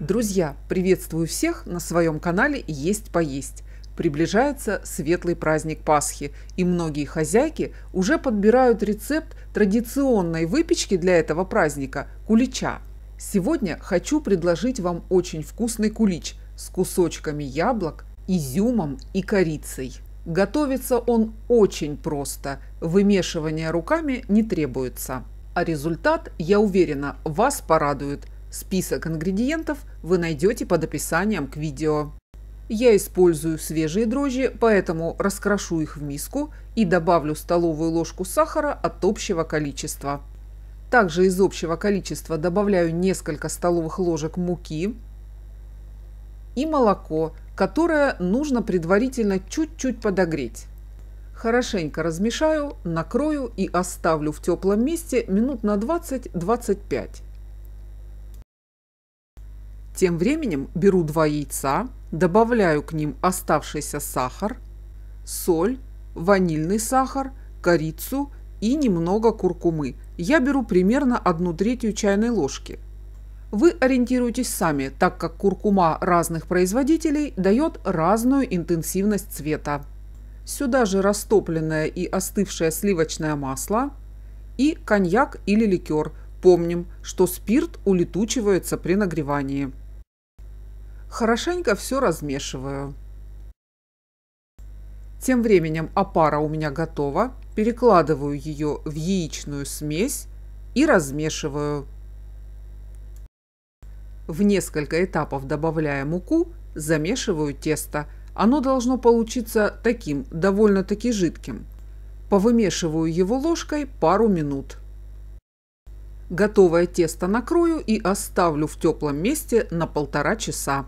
Друзья, приветствую всех на своем канале «Есть поесть». Приближается светлый праздник Пасхи, и многие хозяйки уже подбирают рецепт традиционной выпечки для этого праздника – кулича. Сегодня хочу предложить вам очень вкусный кулич с кусочками яблок, изюмом и корицей. Готовится он очень просто, вымешивание руками не требуется. А результат, я уверена, вас порадует – Список ингредиентов вы найдете под описанием к видео. Я использую свежие дрожжи, поэтому раскрошу их в миску и добавлю столовую ложку сахара от общего количества. Также из общего количества добавляю несколько столовых ложек муки и молоко, которое нужно предварительно чуть-чуть подогреть. Хорошенько размешаю, накрою и оставлю в теплом месте минут на 20-25. Тем временем беру два яйца, добавляю к ним оставшийся сахар, соль, ванильный сахар, корицу и немного куркумы. Я беру примерно 1 третью чайной ложки. Вы ориентируйтесь сами, так как куркума разных производителей дает разную интенсивность цвета. Сюда же растопленное и остывшее сливочное масло и коньяк или ликер. Помним, что спирт улетучивается при нагревании. Хорошенько все размешиваю. Тем временем опара у меня готова. Перекладываю ее в яичную смесь и размешиваю. В несколько этапов добавляя муку, замешиваю тесто. Оно должно получиться таким, довольно-таки жидким. Повымешиваю его ложкой пару минут. Готовое тесто накрою и оставлю в теплом месте на полтора часа.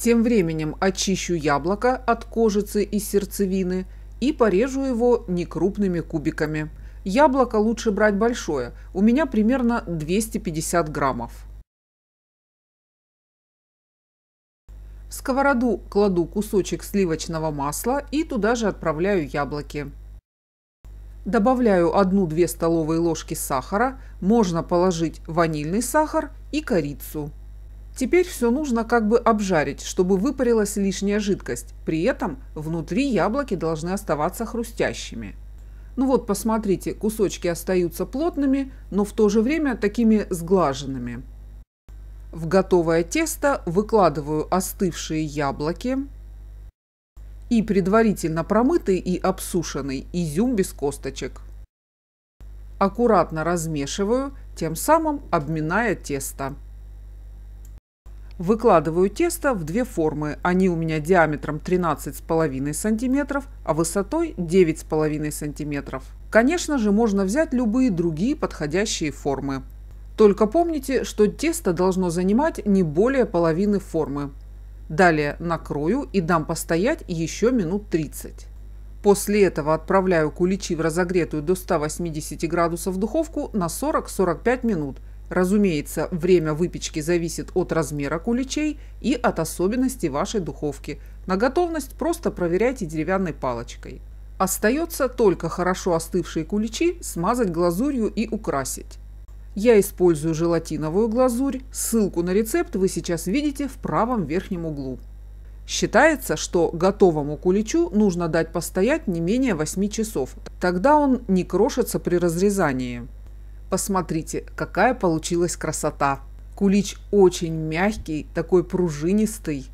Тем временем очищу яблоко от кожицы и сердцевины и порежу его некрупными кубиками. Яблоко лучше брать большое, у меня примерно 250 граммов. В сковороду кладу кусочек сливочного масла и туда же отправляю яблоки. Добавляю 1-2 столовые ложки сахара, можно положить ванильный сахар и корицу. Теперь все нужно как бы обжарить, чтобы выпарилась лишняя жидкость. При этом внутри яблоки должны оставаться хрустящими. Ну вот, посмотрите, кусочки остаются плотными, но в то же время такими сглаженными. В готовое тесто выкладываю остывшие яблоки и предварительно промытый и обсушенный изюм без косточек. Аккуратно размешиваю, тем самым обминая тесто. Выкладываю тесто в две формы. Они у меня диаметром 13,5 см, а высотой 9,5 см. Конечно же, можно взять любые другие подходящие формы. Только помните, что тесто должно занимать не более половины формы. Далее накрою и дам постоять еще минут 30. После этого отправляю куличи в разогретую до 180 градусов духовку на 40-45 минут – Разумеется, время выпечки зависит от размера куличей и от особенностей вашей духовки. На готовность просто проверяйте деревянной палочкой. Остается только хорошо остывшие куличи смазать глазурью и украсить. Я использую желатиновую глазурь. Ссылку на рецепт вы сейчас видите в правом верхнем углу. Считается, что готовому куличу нужно дать постоять не менее 8 часов. Тогда он не крошится при разрезании. Посмотрите, какая получилась красота. Кулич очень мягкий, такой пружинистый,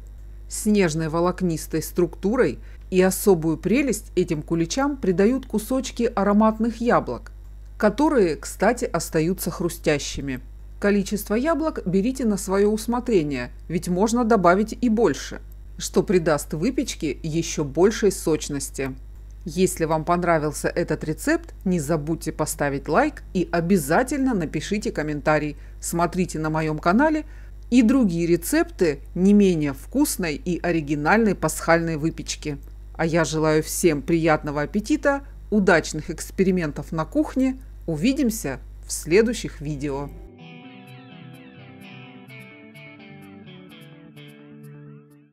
с нежной волокнистой структурой и особую прелесть этим куличам придают кусочки ароматных яблок, которые, кстати, остаются хрустящими. Количество яблок берите на свое усмотрение, ведь можно добавить и больше, что придаст выпечке еще большей сочности. Если вам понравился этот рецепт, не забудьте поставить лайк и обязательно напишите комментарий. Смотрите на моем канале и другие рецепты не менее вкусной и оригинальной пасхальной выпечки. А я желаю всем приятного аппетита, удачных экспериментов на кухне. Увидимся в следующих видео.